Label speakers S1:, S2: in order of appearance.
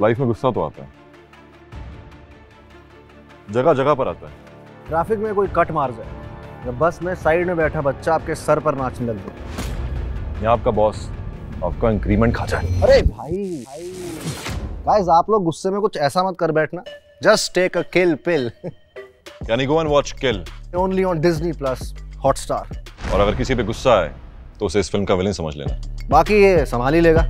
S1: Life में गुस्सा तो आता है। जगह जगह पर आता है।
S2: ट्रैफ़िक में कोई कट मार जाए या बस में साइड में बैठा बच्चा आपके सर पर नाचने लग जाए।
S1: या आपका बॉस आपका इंक्रीमेंट खा जाए।
S2: अरे भाई भाई गाइस आप लोग गुस्से में कुछ ऐसा मत कर बैठना। Just take a kill pill
S1: यानी go and watch kill
S2: only on Disney plus Hotstar
S1: और अगर किसी पे गुस्सा है तो उसे इस फ़िल्म का विलेन समझ लेना।
S2: बाकी ये संभाल ही लेगा।